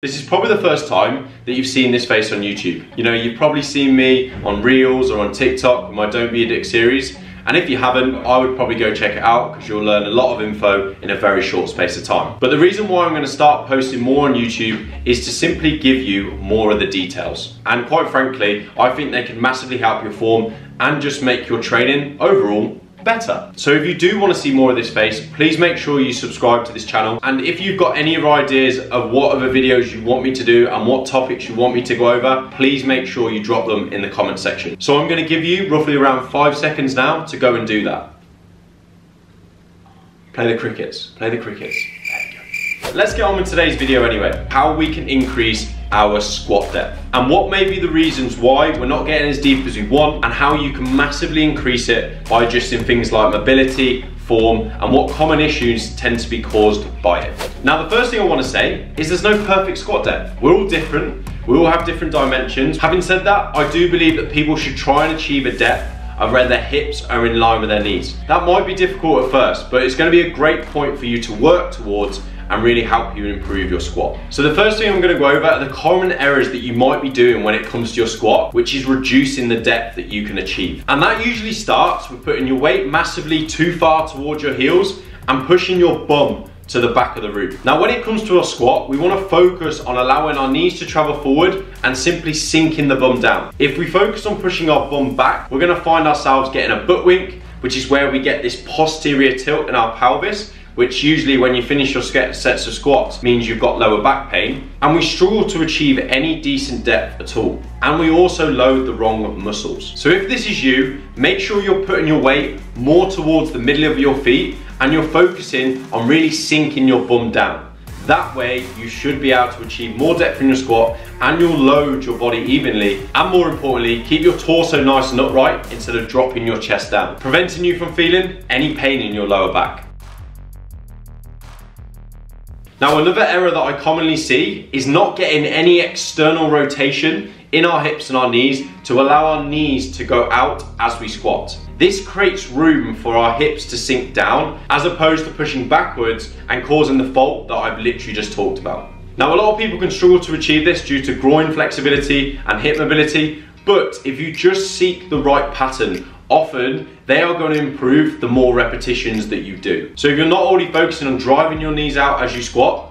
This is probably the first time that you've seen this face on YouTube. You know, you've probably seen me on Reels or on TikTok my Don't Be a Dick series. And if you haven't, I would probably go check it out because you'll learn a lot of info in a very short space of time. But the reason why I'm gonna start posting more on YouTube is to simply give you more of the details. And quite frankly, I think they can massively help your form and just make your training overall better. So if you do want to see more of this face, please make sure you subscribe to this channel. And if you've got any ideas of what other videos you want me to do and what topics you want me to go over, please make sure you drop them in the comment section. So I'm going to give you roughly around five seconds now to go and do that. Play the crickets, play the crickets. Let's get on with today's video anyway. How we can increase our squat depth and what may be the reasons why we're not getting as deep as we want and how you can massively increase it by adjusting things like mobility, form and what common issues tend to be caused by it. Now the first thing I want to say is there's no perfect squat depth. We're all different, we all have different dimensions. Having said that, I do believe that people should try and achieve a depth of where their hips are in line with their knees. That might be difficult at first, but it's going to be a great point for you to work towards and really help you improve your squat. So the first thing I'm gonna go over are the common errors that you might be doing when it comes to your squat, which is reducing the depth that you can achieve. And that usually starts with putting your weight massively too far towards your heels and pushing your bum to the back of the room. Now when it comes to a squat, we wanna focus on allowing our knees to travel forward and simply sinking the bum down. If we focus on pushing our bum back, we're gonna find ourselves getting a butt wink, which is where we get this posterior tilt in our pelvis, which usually when you finish your sets of squats means you've got lower back pain, and we struggle to achieve any decent depth at all. And we also load the wrong muscles. So if this is you, make sure you're putting your weight more towards the middle of your feet and you're focusing on really sinking your bum down. That way, you should be able to achieve more depth in your squat and you'll load your body evenly. And more importantly, keep your torso nice and upright instead of dropping your chest down, preventing you from feeling any pain in your lower back. Now another error that I commonly see is not getting any external rotation in our hips and our knees to allow our knees to go out as we squat. This creates room for our hips to sink down as opposed to pushing backwards and causing the fault that I've literally just talked about. Now a lot of people can struggle to achieve this due to groin flexibility and hip mobility, but if you just seek the right pattern often they are going to improve the more repetitions that you do. So if you're not already focusing on driving your knees out as you squat,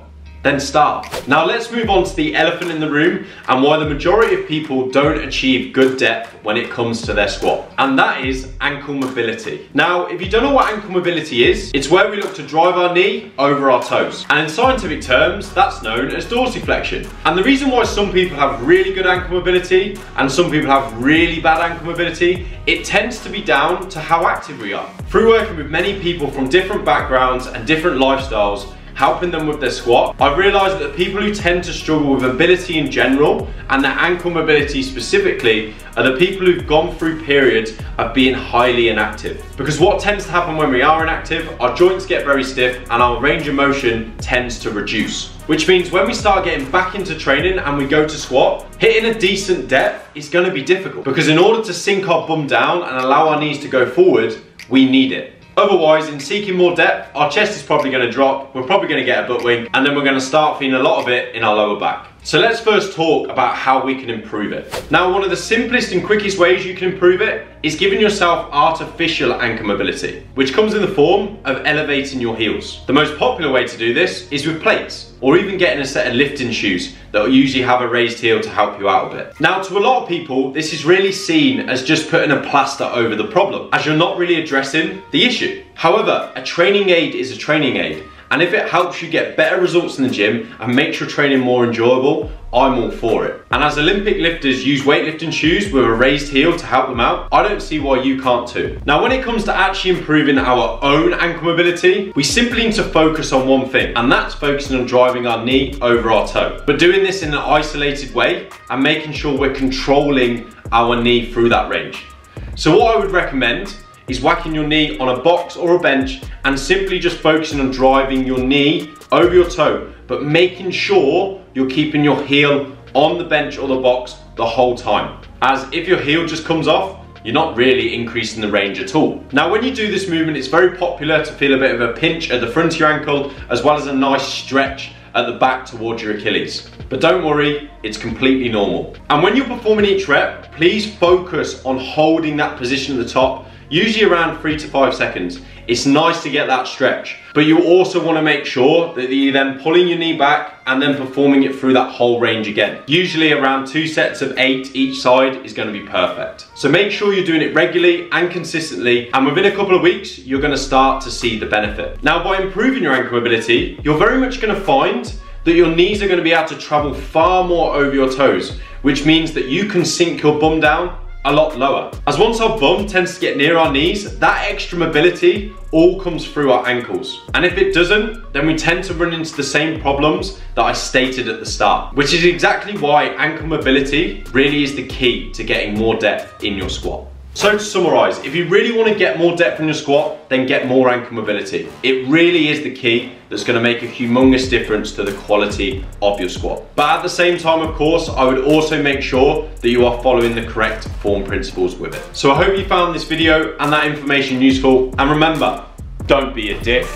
then start. Now let's move on to the elephant in the room and why the majority of people don't achieve good depth when it comes to their squat. And that is ankle mobility. Now, if you don't know what ankle mobility is, it's where we look to drive our knee over our toes. And in scientific terms, that's known as dorsiflexion. And the reason why some people have really good ankle mobility and some people have really bad ankle mobility, it tends to be down to how active we are. Through working with many people from different backgrounds and different lifestyles, helping them with their squat. I've realized that people who tend to struggle with mobility in general and their ankle mobility specifically are the people who've gone through periods of being highly inactive. Because what tends to happen when we are inactive, our joints get very stiff and our range of motion tends to reduce. Which means when we start getting back into training and we go to squat, hitting a decent depth is gonna be difficult. Because in order to sink our bum down and allow our knees to go forward, we need it. Otherwise, in seeking more depth, our chest is probably gonna drop, we're probably gonna get a butt wink, and then we're gonna start feeling a lot of it in our lower back. So let's first talk about how we can improve it. Now, one of the simplest and quickest ways you can improve it is giving yourself artificial ankle mobility, which comes in the form of elevating your heels. The most popular way to do this is with plates, or even getting a set of lifting shoes that will usually have a raised heel to help you out a bit. Now, to a lot of people, this is really seen as just putting a plaster over the problem, as you're not really addressing the issue. However, a training aid is a training aid, and if it helps you get better results in the gym and makes your training more enjoyable, I'm all for it. And as Olympic lifters use weightlifting shoes with a raised heel to help them out, I don't see why you can't too. Now when it comes to actually improving our own ankle mobility, we simply need to focus on one thing, and that's focusing on driving our knee over our toe. But doing this in an isolated way and making sure we're controlling our knee through that range. So what I would recommend is whacking your knee on a box or a bench and simply just focusing on driving your knee over your toe, but making sure you're keeping your heel on the bench or the box the whole time. As if your heel just comes off, you're not really increasing the range at all. Now when you do this movement, it's very popular to feel a bit of a pinch at the front of your ankle, as well as a nice stretch at the back towards your Achilles. But don't worry, it's completely normal. And when you're performing each rep, please focus on holding that position at the top usually around three to five seconds. It's nice to get that stretch, but you also wanna make sure that you're then pulling your knee back and then performing it through that whole range again. Usually around two sets of eight each side is gonna be perfect. So make sure you're doing it regularly and consistently, and within a couple of weeks, you're gonna start to see the benefit. Now, by improving your ankle mobility, you're very much gonna find that your knees are gonna be able to travel far more over your toes, which means that you can sink your bum down a lot lower. As once our bum tends to get near our knees, that extra mobility all comes through our ankles. And if it doesn't, then we tend to run into the same problems that I stated at the start, which is exactly why ankle mobility really is the key to getting more depth in your squat. So to summarize, if you really want to get more depth in your squat, then get more ankle mobility. It really is the key that's going to make a humongous difference to the quality of your squat. But at the same time, of course, I would also make sure that you are following the correct form principles with it. So I hope you found this video and that information useful. And remember, don't be a dick.